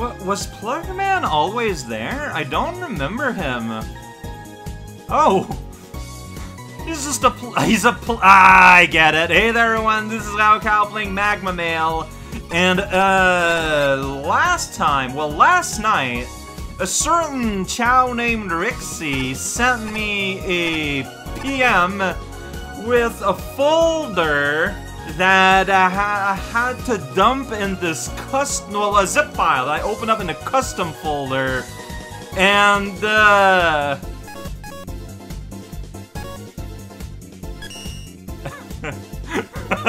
What, was Plugman always there? I don't remember him. Oh! He's just a he's a ah, I get it. Hey there everyone, this is raocow playing MaGMML. And uh last time, well last night, a certain Chow named Rixie sent me a PM with a folder that uh, I had to dump in this custom, well, a zip file I opened up in a custom folder, and uh,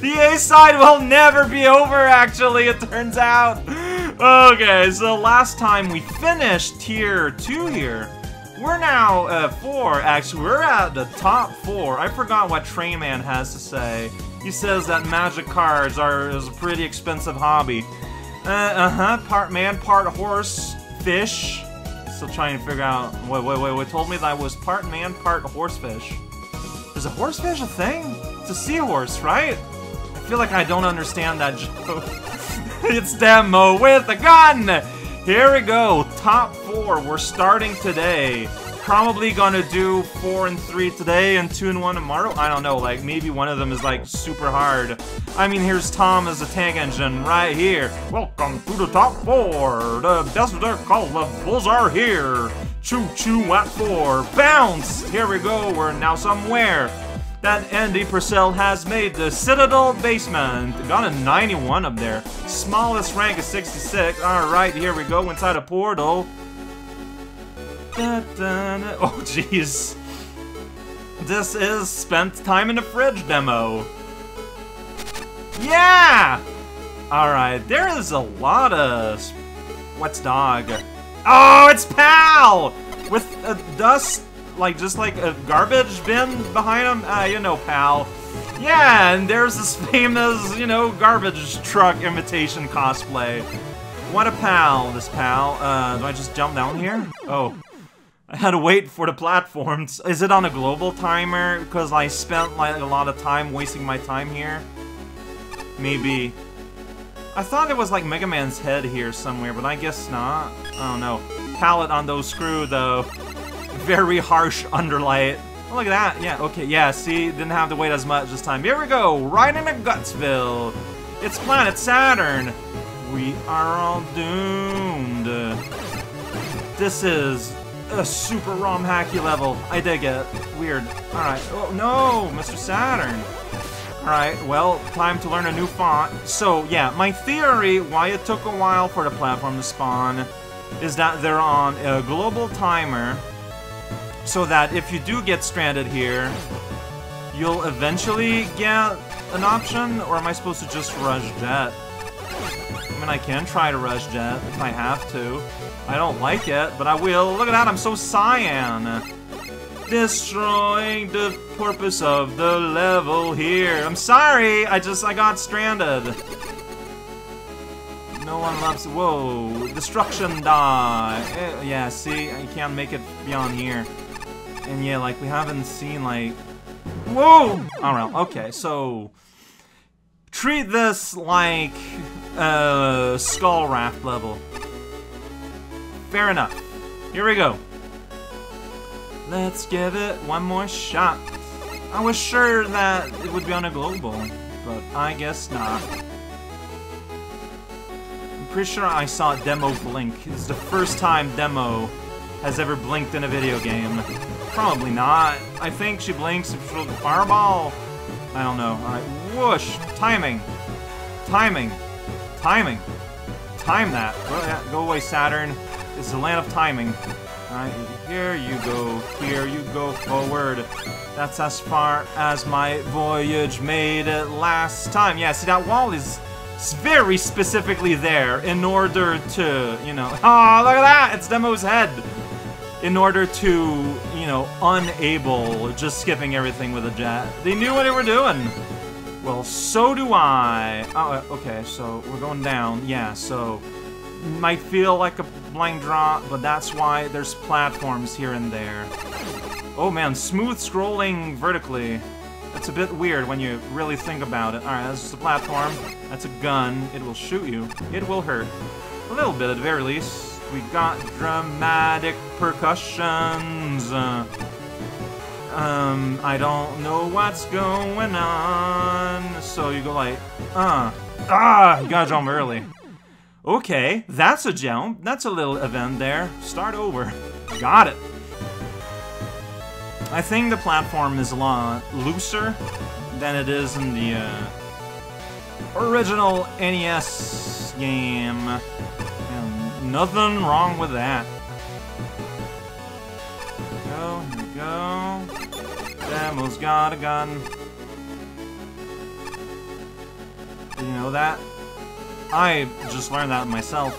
the A side will never be over, actually, it turns out. Okay, so last time we finished tier 2 here. We're now at 4, actually. We're at the top 4. I forgot what Trainman has to say. He says that magic cards are is a pretty expensive hobby. Uh, uh-huh, part man, part horse, fish. Still trying to figure out. Wait, wait, wait, wait. Told me that I was part man, part horsefish. Is a horsefish a thing? It's a seahorse, right? I feel like I don't understand that joke. it's Demo with a gun! Here we go, top four. We're starting today. Probably gonna do four and three today and two and one tomorrow. I don't know, like maybe one of them is like super hard. I mean, here's Tom as a tank engine right here. Welcome to the top four. The best of their call are here. Choo choo at four. Bounce! Here we go, we're now somewhere that Andy Purcell has made the Citadel Basement. Got a 91 up there. Smallest rank is 66. Alright, here we go inside a portal. Da, da, da. Oh, jeez. This is spent time in the fridge demo. Yeah! Alright, there is a lot of... What's dog? Oh, it's Pal! With a dust like just like a garbage bin behind him? Uh, you know, pal. Yeah, and there's this famous, you know, garbage truck imitation cosplay. What a pal, this pal. Uh, do I just jump down here? Oh. I had to wait for the platforms. Is it on a global timer? Because I spent like a lot of time wasting my time here? Maybe. I thought it was like Mega Man's head here somewhere, but I guess not. I don't know. Palette on those screw, though very harsh underlight. Oh, look at that. Yeah, okay, yeah, see? Didn't have to wait as much this time. Here we go, right into Gutsville. It's planet Saturn. We are all doomed. This is a super ROM hacky level. I dig it. Weird. Alright. Oh, no! Mr. Saturn. Alright, well, time to learn a new font. So, yeah, my theory why it took a while for the platform to spawn is that they're on a global timer so that if you do get stranded here, you'll eventually get an option, or am I supposed to just rush jet? I mean, I can try to rush jet if I have to. I don't like it, but I will. Look at that, I'm so cyan! Destroying the purpose of the level here. I'm sorry, I just, I got stranded. No one loves, whoa, destruction die. Eh, yeah, see, I can't make it beyond here. And yeah, like, we haven't seen, like... Whoa! Alright, okay, so... Treat this like a Skull Raft level. Fair enough. Here we go. Let's give it one more shot. I was sure that it would be on a global, but I guess not. I'm pretty sure I saw Demo blink. It's the first time Demo has ever blinked in a video game. Probably not. I think she blinks if she'll fireball. I don't know. Alright, whoosh! Timing. Timing. Timing. Time that. Go away, Saturn. This is the land of timing. Alright, here you go. Here you go forward. That's as far as my voyage made it last time. Yeah, see, that wall is very specifically there in order to, you know... Oh, look at that! It's Demo's head! In order to, you know, unable just skipping everything with a jet. They knew what they were doing. Well, so do I. Oh, uh, okay, so we're going down. Yeah, so might feel like a blind drop, but that's why there's platforms here and there. Oh man, smooth scrolling vertically. That's a bit weird when you really think about it. Alright, that's just a platform. That's a gun. It will shoot you. It will hurt. A little bit at the very least. We got dramatic percussions. Uh, um, I don't know what's going on. So you go like, uh, ah, you gotta jump early. Okay, that's a jump. That's a little event there. Start over. Got it. I think the platform is a lot looser than it is in the uh, original NES game. Nothing wrong with that. Go, here we go. Demo's got a gun. Did you know that? I just learned that myself.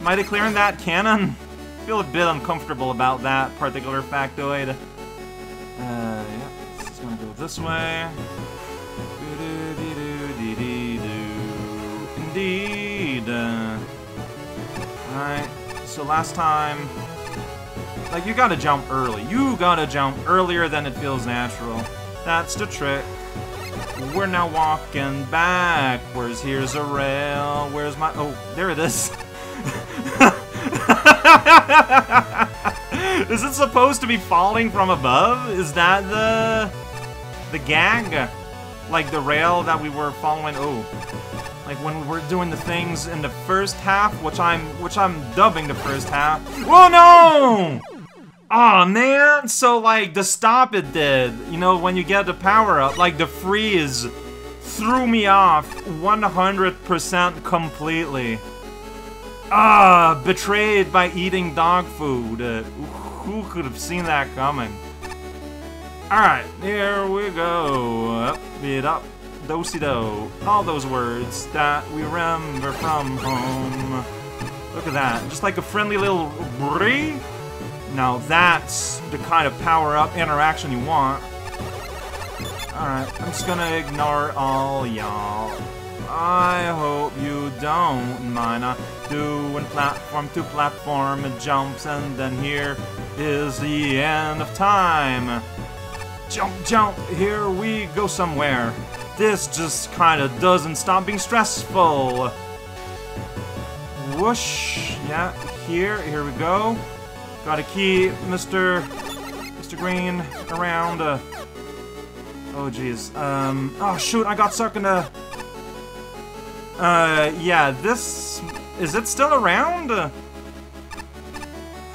Am I declaring that canon? feel a bit uncomfortable about that particular factoid. Uh, yeah, this is gonna go this way. Indeed. Alright, so last time... Like, you gotta jump early. You gotta jump earlier than it feels natural. That's the trick. We're now walking backwards. Here's a rail. Where's my... Oh, there it is. is it supposed to be falling from above? Is that the the gag? Like the rail that we were following? Oh, like when we're doing the things in the first half, which I'm which I'm dubbing the first half. Oh no! oh, man! So like the stop it did, you know, when you get the power up, like the freeze threw me off 100% completely. Ah, betrayed by eating dog food. Uh, who could have seen that coming? Alright, here we go. Up it up, dosey do. All those words that we remember from home. Look at that, just like a friendly little brie. Now that's the kind of power-up interaction you want. Alright, I'm just gonna ignore all y'all. I hope you don't mind. I doing platform to platform jumps, and then here is the end of time. Jump, jump, here we go somewhere. This just kinda doesn't stop being stressful. Whoosh, yeah, here, here we go. Got a key, Mr. Mr. Green, around. Uh, oh, jeez. Um, oh, shoot, I got stuck in a... Uh, yeah, this... Is it still around?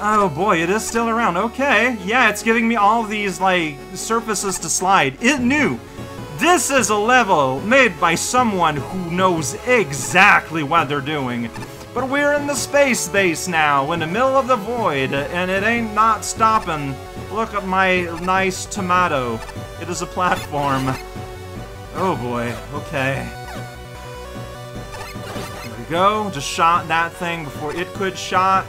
Oh boy, it is still around. Okay, yeah, it's giving me all these, like, surfaces to slide. It knew! This is a level made by someone who knows exactly what they're doing. But we're in the space base now, in the middle of the void, and it ain't not stopping. Look at my nice tomato. It is a platform. Oh boy, okay There we go. Just shot that thing before it could shot.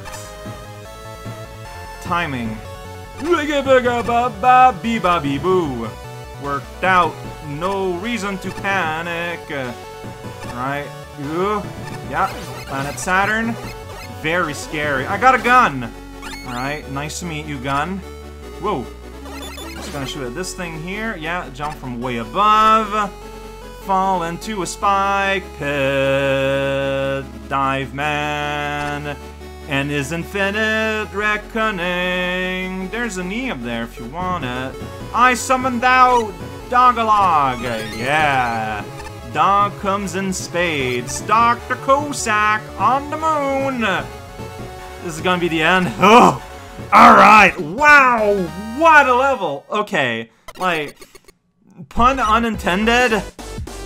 Timing. Worked out. No reason to panic. Right. Yeah. Planet Saturn. Very scary. I got a gun. Alright. Nice to meet you, gun. Whoa. Just gonna shoot at this thing here. Yeah. Jump from way above fall into a spike pit. Dive Man and his infinite reckoning. There's a knee up there if you want it. I summoned out Dogalog. Yeah. Dog comes in spades. Dr. Cossack on the moon. This is gonna be the end. Oh! Alright! Wow! What a level! Okay, like, pun unintended,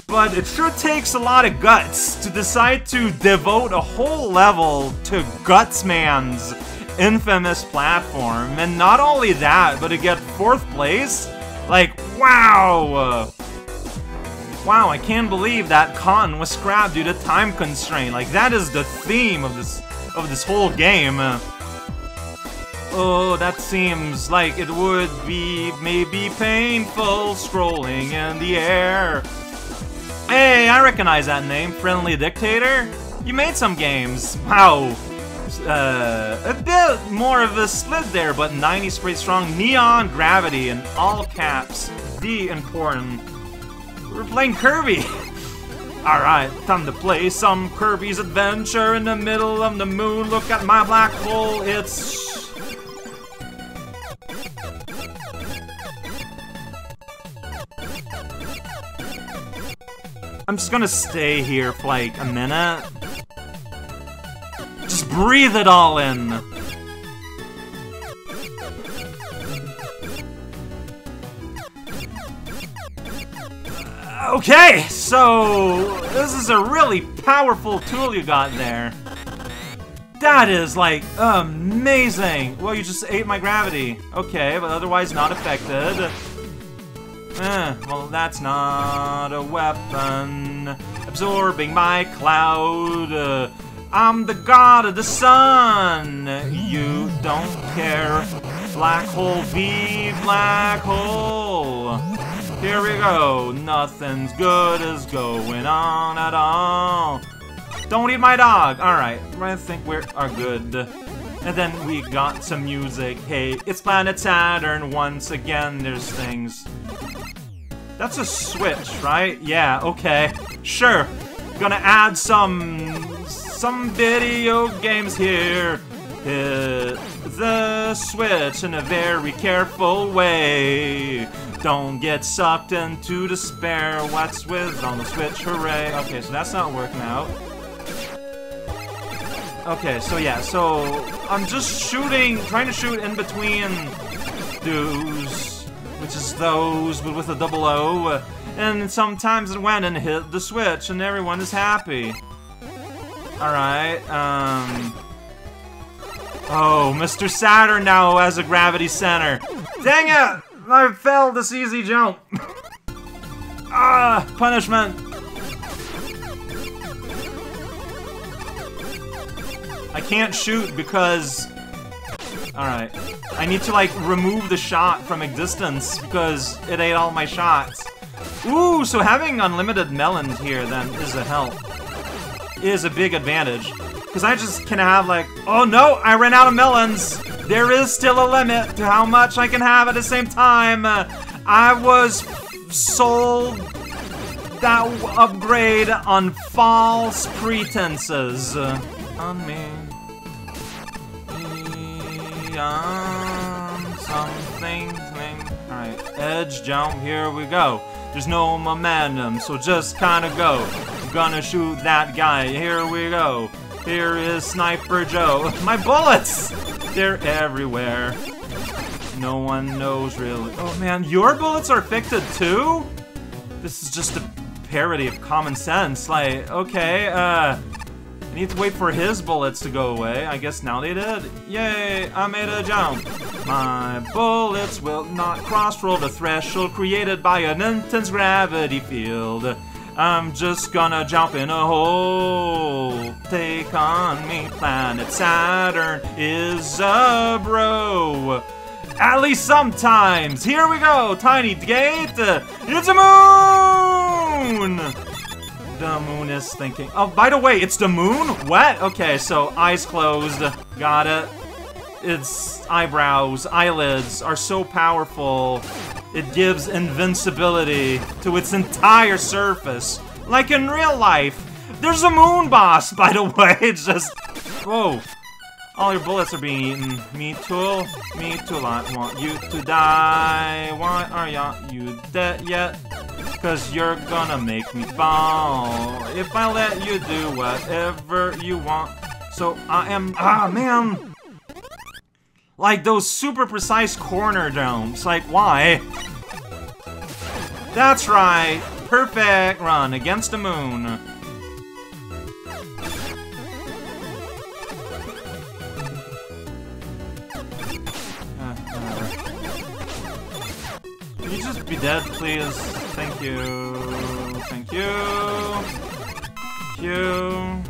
but it sure takes a lot of guts to decide to devote a whole level to Gutsman's infamous platform. And not only that, but to get fourth place? Like, wow! Uh, wow, I can't believe that con was scrapped due to time constraint. Like, that is the theme of this of this whole game. Uh, oh, that seems like it would be maybe painful scrolling in the air. Hey, I recognize that name, Friendly Dictator. You made some games. Wow. Uh, a bit more of a split there, but 90's pretty strong. Neon Gravity in all caps. the important. We're playing Kirby. Alright, time to play some Kirby's Adventure in the middle of the moon. Look at my black hole, it's... I'm just gonna stay here for like a minute. Breathe it all in. Okay, so this is a really powerful tool you got there. That is, like, amazing! Well, you just ate my gravity. Okay, but otherwise not affected. Eh, well, that's not a weapon. Absorbing my cloud. Uh, I'm the god of the sun. You don't care. Black hole v black hole. Here we go. Nothing's good is going on at all. Don't eat my dog. Alright, I think we are good. And then we got some music. Hey, it's Planet Saturn once again. There's things. That's a switch, right? Yeah, okay. Sure. Gonna add some... some video games here. Hit the switch in a very careful way. Don't get sucked into despair. What's with on the switch? Hooray. Okay, so that's not working out. Okay, so yeah, so I'm just shooting, trying to shoot in between those, which is those, but with a double O. And sometimes it went and hit the switch, and everyone is happy. Alright, um... Oh, Mr. Saturn now has a gravity center. Dang it! I failed this easy jump. ah, punishment. I can't shoot because... Alright. I need to, like, remove the shot from existence because it ate all my shots. Ooh, so having unlimited melons here, then, is a help. Is a big advantage. Because I just can have, like, oh no, I ran out of melons! There is still a limit to how much I can have at the same time. I was sold that upgrade on false pretenses. On me. On um, something. Alright, edge jump, here we go. There's no momentum, so just kinda go. Gonna shoot that guy, here we go. Here is Sniper Joe. My bullets! They're everywhere. No one knows really. Oh man, your bullets are affected too? This is just a parody of common sense. Like, okay, uh, I need to wait for his bullets to go away. I guess now they did. Yay, I made a jump. My bullets will not cross-roll the threshold created by an intense gravity field. I'm just gonna jump in a hole. Take on me, planet Saturn is a bro. At least sometimes. Here we go, tiny gate. It's a moon. The moon is thinking. Oh, by the way, it's the moon? What? Okay, so eyes closed. Got it. Its eyebrows, eyelids are so powerful it gives invincibility to its entire surface. Like in real life. There's a moon boss, by the way. It's just... Whoa. All your bullets are being eaten. Me too. Me too. I want you to die. Why are ya you dead yet? Cause you're gonna make me fall. If I let you do whatever you want. So I am... Ah, man! Like those super precise corner domes. Like, why? That's right! Perfect run against the moon. Uh, Can you just be dead, please? Thank you. Thank you. Thank you.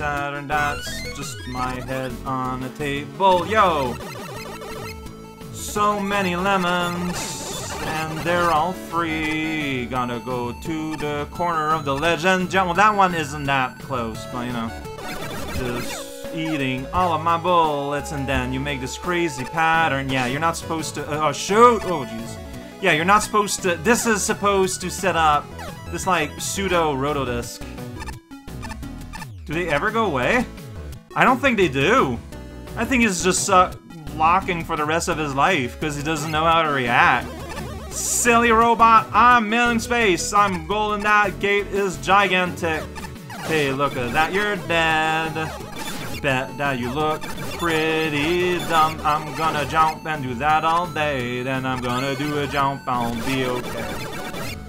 Saturn, that's just my head on a table. Yo! So many lemons, and they're all free. Gotta go to the corner of the legend. Well, that one isn't that close, but you know. Just eating all of my bullets, and then you make this crazy pattern. Yeah, you're not supposed to. Uh, oh, shoot! Oh, jeez. Yeah, you're not supposed to... This is supposed to set up this, like, pseudo rotodisc. Do they ever go away? I don't think they do. I think he's just uh, locking for the rest of his life because he doesn't know how to react. Silly robot, I'm in space. I'm golden. That gate is gigantic. Hey, look at that. You're dead. Bet that you look pretty dumb. I'm gonna jump and do that all day. Then I'm gonna do a jump. I'll be okay.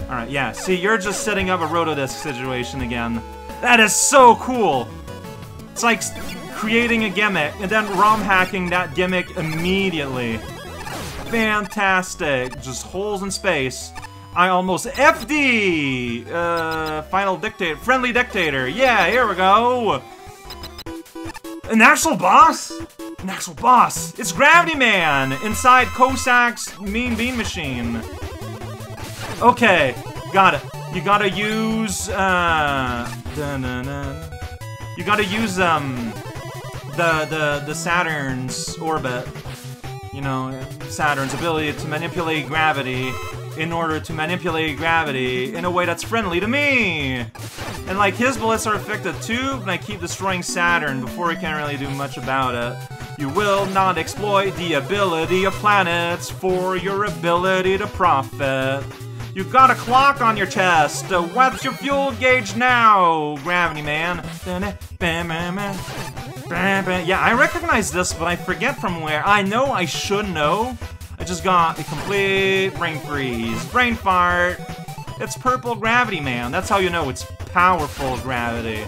Alright, yeah. See, you're just setting up a rotodisc situation again. That is so cool! It's like creating a gimmick and then ROM hacking that gimmick immediately. Fantastic. Just holes in space. I almost FD! Uh, final dictator. Friendly dictator. Yeah, here we go. An actual boss? An actual boss. It's Gravity Man inside Cossack's Mean Bean Machine. Okay, got it. You gotta use, uh... You gotta use, um... The, the, the Saturn's orbit. You know, Saturn's ability to manipulate gravity in order to manipulate gravity in a way that's friendly to me! And like, his bullets are effective too, and I keep destroying Saturn before he can really do much about it. You will not exploit the ability of planets for your ability to profit. You got a clock on your chest. Uh, what's your fuel gauge now, Gravity Man? Yeah, I recognize this, but I forget from where. I know I should know. I just got a complete brain freeze. Brain fart. It's purple gravity, man. That's how you know it's powerful gravity.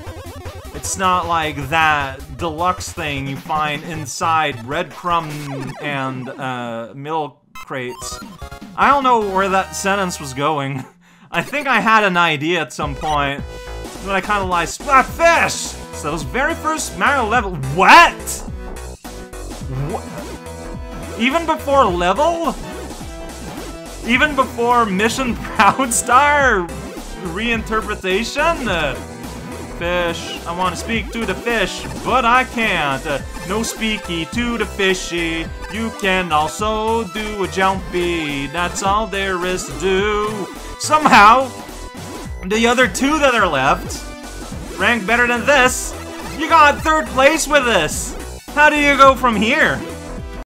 It's not like that deluxe thing you find inside breadcrumb and uh, milk crates. I don't know where that sentence was going. I think I had an idea at some point, but I kind of like Splatfish! So those very first Mario level- What? What? Even before level? Even before Mission Proud Star reinterpretation? Uh, fish, I want to speak to the fish, but I can't. Uh, no speaky to the fishy. You can also do a jumpy. That's all there is to do. Somehow, the other two that are left rank better than this. You got third place with this. How do you go from here?